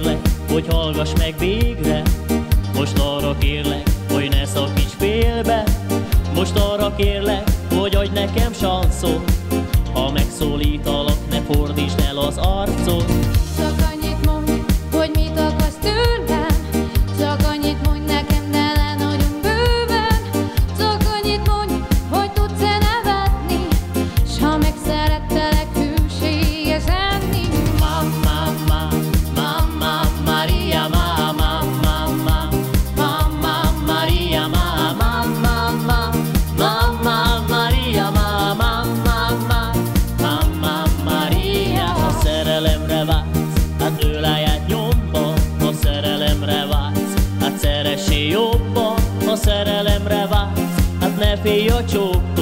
kérlek, hogy hallgass meg végre. Most arra kérlek, hogy ne szakíts félbe. Most arra kérlek, hogy adj nekem sanszot. Ha megszólítalak, ne fordítsd el az arcot. Csak szerelemre vágysz, hát ne félj a csóktól.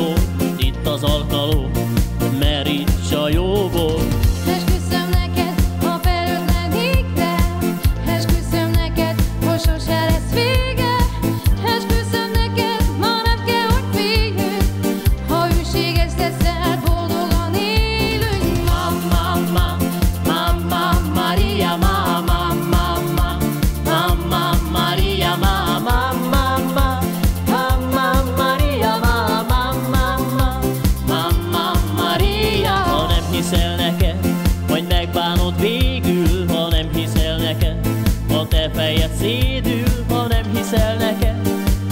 fejed szédül, ha nem hiszel nekem,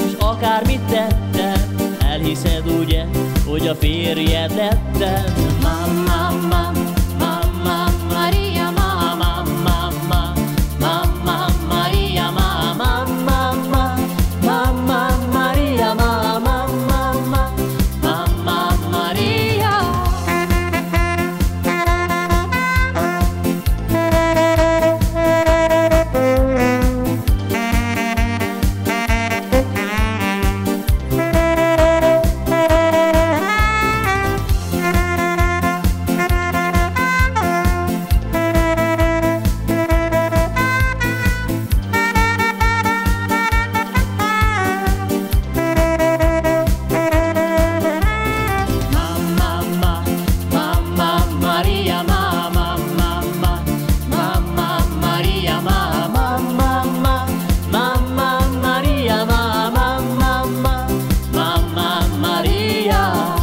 és akármit tettem, elhiszed ugye, hogy a férjed lettem. Oh.